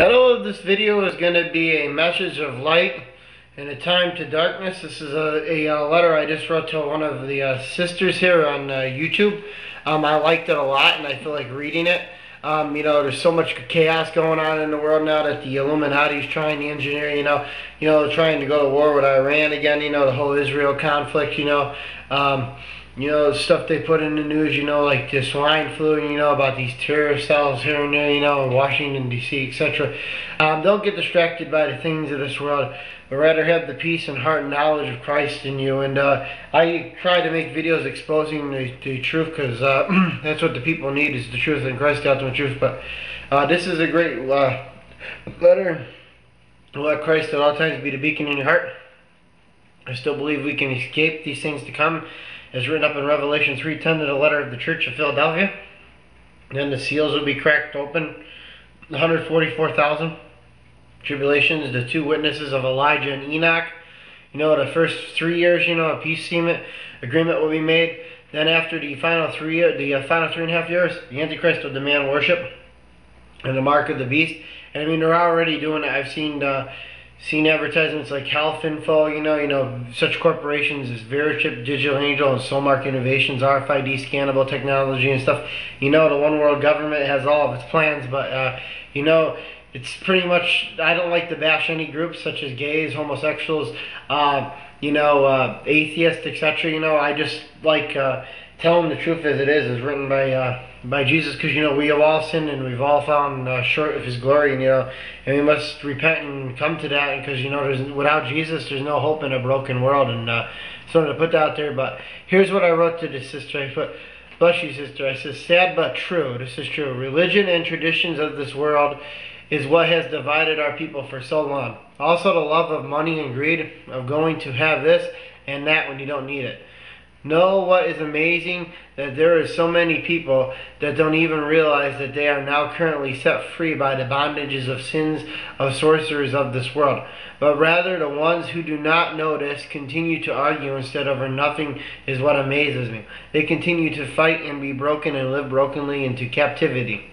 Title of this video is going to be a message of light in a time to darkness. This is a, a, uh, letter I just wrote to one of the uh, sisters here on uh, YouTube. Um, I liked it a lot and I feel like reading it. Um, you know, there's so much chaos going on in the world now that the Illuminati is trying to engineer, you know, you know, trying to go to war with Iran again, you know, the whole Israel conflict, you know. Um, you know, stuff they put in the news, you know, like the swine flu, you know, about these terror cells here and there, you know, in Washington, D.C., etc. Um, don't get distracted by the things of this world, but rather have the peace and heart and knowledge of Christ in you. And uh, I try to make videos exposing the, the truth because uh, that's what the people need is the truth and Christ the ultimate truth. But uh, this is a great uh, letter. Let Christ at all times be the beacon in your heart. I still believe we can escape these things to come as written up in Revelation 3.10 to the letter of the church of Philadelphia. Then the seals will be cracked open. 144,000 tribulations, the two witnesses of Elijah and Enoch. You know, the first three years, you know, a peace agreement, agreement will be made. Then after the final three, the uh, final three and a half years, the Antichrist will demand worship and the mark of the beast. And I mean, they're already doing it. I've seen uh, seen advertisements like Health Info, you know, you know, such corporations as Verichip, Digital Angel, and Soulmark Innovations, RFID scannable technology and stuff. You know, the one world government has all of its plans, but uh, you know, it's pretty much. I don't like to bash any groups such as gays, homosexuals, uh, you know, uh, atheists, etc. You know, I just like uh, tell them the truth as it is, as written by uh, by Jesus, because you know we have all sinned and we've all fallen uh, short of His glory, and you know, and we must repent and come to that, because you know, there's without Jesus, there's no hope in a broken world, and uh, sort of put that out there. But here's what I wrote to the sister. I put, bless you, sister. I said, sad but true. This is true. Religion and traditions of this world is what has divided our people for so long. Also, the love of money and greed of going to have this and that when you don't need it. Know what is amazing? That there is so many people that don't even realize that they are now currently set free by the bondages of sins of sorcerers of this world. But rather the ones who do not notice continue to argue instead of or nothing is what amazes me. They continue to fight and be broken and live brokenly into captivity.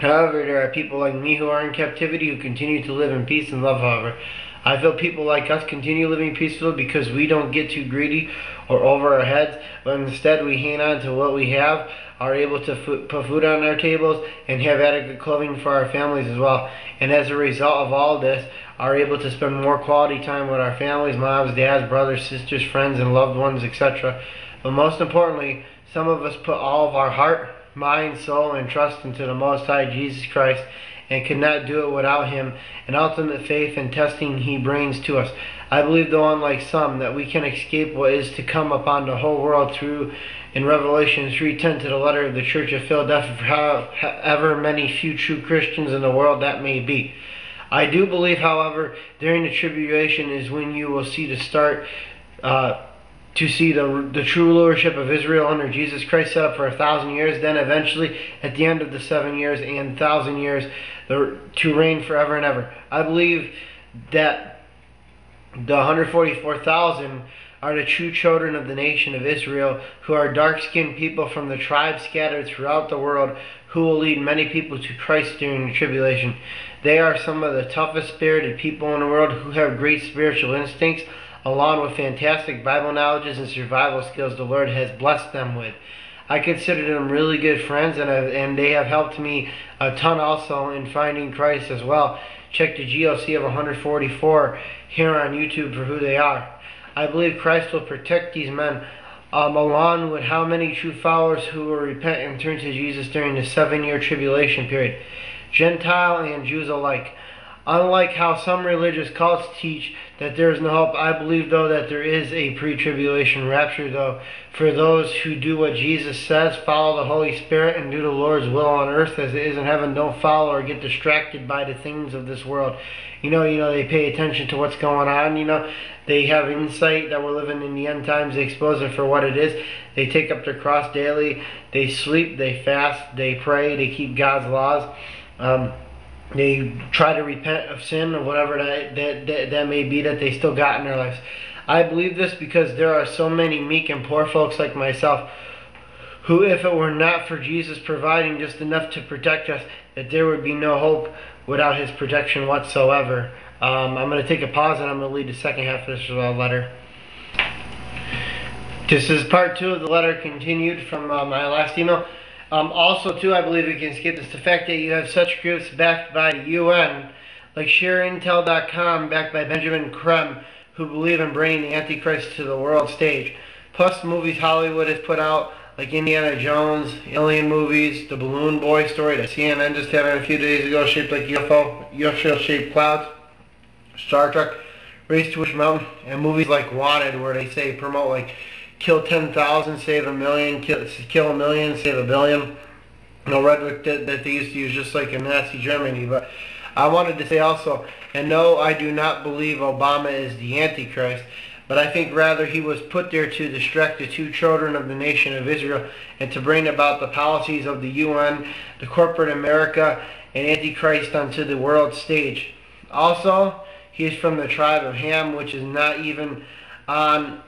However, there are people like me who are in captivity who continue to live in peace and love, however. I feel people like us continue living peacefully because we don't get too greedy or over our heads, but instead we hang on to what we have, are able to put food on our tables, and have adequate clothing for our families as well. And as a result of all this, are able to spend more quality time with our families, moms, dads, brothers, sisters, friends, and loved ones, etc. But most importantly, some of us put all of our heart, mind, soul, and trust into the Most High Jesus Christ and cannot do it without him and ultimate faith and testing he brings to us. I believe though unlike some that we can escape what is to come upon the whole world through in Revelation 3.10 to the letter of the church of Philadelphia for however many few true Christians in the world that may be. I do believe, however, during the tribulation is when you will see the start uh, to see the, the true rulership of Israel under Jesus Christ set up for a thousand years. Then eventually, at the end of the seven years and thousand years, the, to reign forever and ever. I believe that the 144,000 are the true children of the nation of Israel, who are dark-skinned people from the tribes scattered throughout the world, who will lead many people to Christ during the tribulation. They are some of the toughest spirited people in the world who have great spiritual instincts along with fantastic Bible knowledges and survival skills the Lord has blessed them with. I consider them really good friends, and, I've, and they have helped me a ton also in finding Christ as well. Check the GOC of 144 here on YouTube for who they are. I believe Christ will protect these men um, along with how many true followers who will repent and turn to Jesus during the seven year tribulation period, Gentile and Jews alike. Unlike how some religious cults teach that there is no hope, I believe, though, that there is a pre tribulation rapture, though, for those who do what Jesus says, follow the Holy Spirit, and do the Lord's will on earth as it is in heaven. Don't follow or get distracted by the things of this world. You know, you know, they pay attention to what's going on, you know, they have insight that we're living in the end times, they expose it for what it is. They take up their cross daily, they sleep, they fast, they pray, they keep God's laws. Um, they try to repent of sin or whatever that, that, that, that may be that they still got in their lives. I believe this because there are so many meek and poor folks like myself who, if it were not for Jesus providing just enough to protect us, that there would be no hope without his protection whatsoever. Um, I'm going to take a pause and I'm going to lead the second half of this letter. This is part two of the letter continued from uh, my last email. Um, also, too, I believe we can skip this. The fact that you have such groups backed by the UN, like ShareIntel.com, backed by Benjamin Creme, who believe in bringing the Antichrist to the world stage. Plus, movies Hollywood has put out, like Indiana Jones, Alien movies, the Balloon Boy story that CNN just had a few days ago, shaped like UFO, UFO-shaped clouds. Star Trek, Race to Witch Mountain, and movies like Wanted, where they say promote like kill 10,000, save a million, kill, kill a million, save a billion. Know, rhetoric that, that they used to use just like in Nazi Germany. But I wanted to say also, and no, I do not believe Obama is the Antichrist, but I think rather he was put there to distract the two children of the nation of Israel and to bring about the policies of the UN, the corporate America, and Antichrist onto the world stage. Also, he is from the tribe of Ham, which is not even on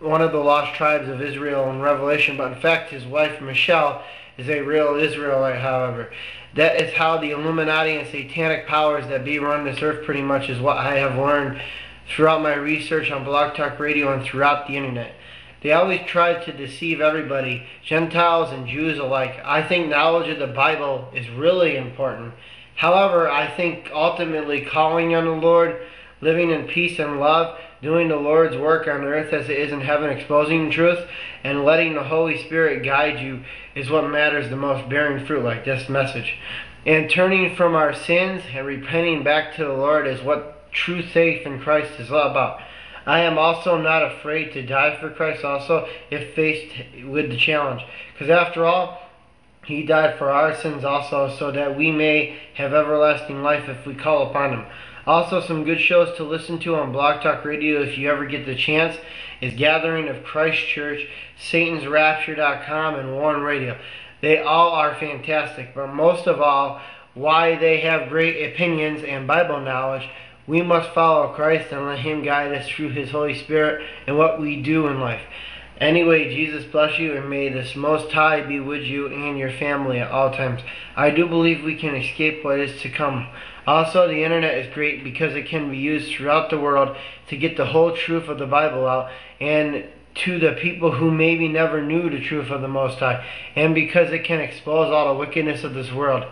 one of the lost tribes of Israel in Revelation, but in fact his wife Michelle is a real Israelite, however. That is how the Illuminati and satanic powers that be run this earth pretty much is what I have learned throughout my research on Blog Talk Radio and throughout the internet. They always try to deceive everybody, Gentiles and Jews alike. I think knowledge of the Bible is really important. However, I think ultimately calling on the Lord, living in peace and love, doing the Lord's work on earth as it is in heaven, exposing the truth, and letting the Holy Spirit guide you is what matters the most, bearing fruit like this message. And turning from our sins and repenting back to the Lord is what true faith in Christ is all about. I am also not afraid to die for Christ also if faced with the challenge. Because after all, he died for our sins also, so that we may have everlasting life if we call upon him. Also, some good shows to listen to on Blog Talk Radio if you ever get the chance is Gathering of Christ Church, SatansRapture.com, and Warn Radio. They all are fantastic, but most of all, why they have great opinions and Bible knowledge. We must follow Christ and let Him guide us through His Holy Spirit and what we do in life. Anyway, Jesus bless you and may this Most High be with you and your family at all times. I do believe we can escape what is to come. Also, the internet is great because it can be used throughout the world to get the whole truth of the Bible out and to the people who maybe never knew the truth of the Most High, and because it can expose all the wickedness of this world.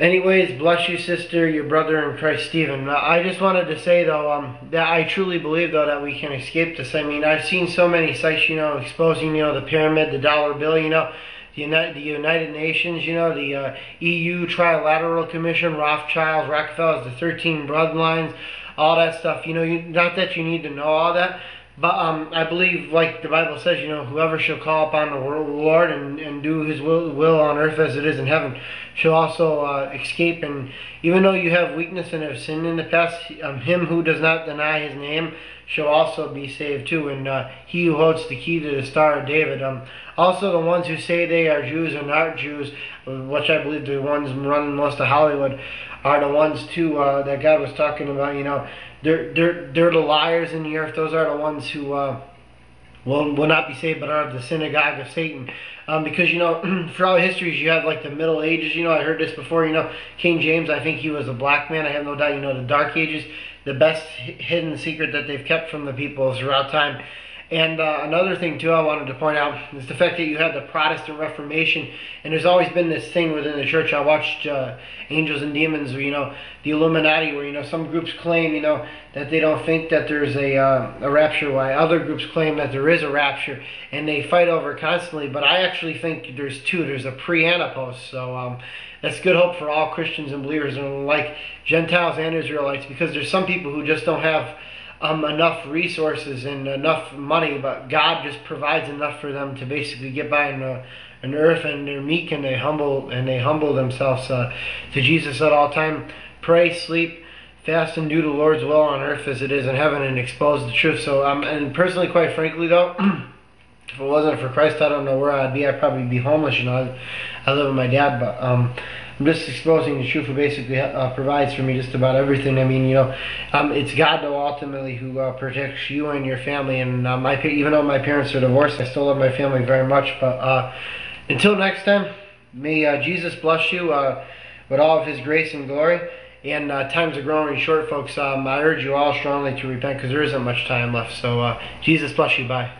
Anyways, bless you, sister, your brother in Christ, Stephen. I just wanted to say, though, um, that I truly believe, though, that we can escape this. I mean, I've seen so many sites, you know, exposing, you know, the pyramid, the dollar bill, you know, the United, the United Nations, you know, the uh, EU Trilateral Commission, Rothschild, Rockefellers, the 13 bloodlines, all that stuff. You know, you, not that you need to know all that, but um, I believe, like the Bible says, you know, whoever shall call upon the Lord and, and do His will, will on earth as it is in heaven, shall also uh, escape. And even though you have weakness and have sinned in the past, um, him who does not deny His name shall also be saved too. And uh, he who holds the key to the Star of David. Um, also, the ones who say they are Jews and not Jews, which I believe the ones running most of Hollywood, are the ones too uh, that God was talking about. You know they're they're they're the liars in the earth. Those are the ones who uh, will will not be saved, but are of the synagogue of Satan. Um, because you know, throughout histories, you have like the Middle Ages. You know, I heard this before. You know, King James. I think he was a black man. I have no doubt. You know, the Dark Ages, the best hidden secret that they've kept from the people throughout time and uh, another thing too, I wanted to point out is the fact that you have the Protestant Reformation, and there's always been this thing within the church. I watched uh, Angels and Demons, where you know the Illuminati, where you know some groups claim you know that they don't think that there's a uh, a rapture, while other groups claim that there is a rapture, and they fight over constantly. But I actually think there's two. There's a pre and a post. So um, that's good hope for all Christians and believers, and like Gentiles and Israelites, because there's some people who just don't have um, enough resources and enough money, but God just provides enough for them to basically get by uh, an earth, and they're meek and they humble and they humble themselves uh, to Jesus at all time. Pray, sleep, fast, and do the Lord's will on earth as it is in heaven, and expose the truth. So, um, and personally, quite frankly, though. if it wasn't for Christ, I don't know where I'd be. I'd probably be homeless. You know, I, I live with my dad, but um, I'm just exposing the truth who basically uh, provides for me just about everything. I mean, you know, um, it's God though ultimately who uh, protects you and your family. And uh, my even though my parents are divorced, I still love my family very much. But uh, until next time, may uh, Jesus bless you. Uh, with all of His grace and glory. And times are growing short, folks. Um, I urge you all strongly to repent because there isn't much time left. So, Jesus bless you. Bye.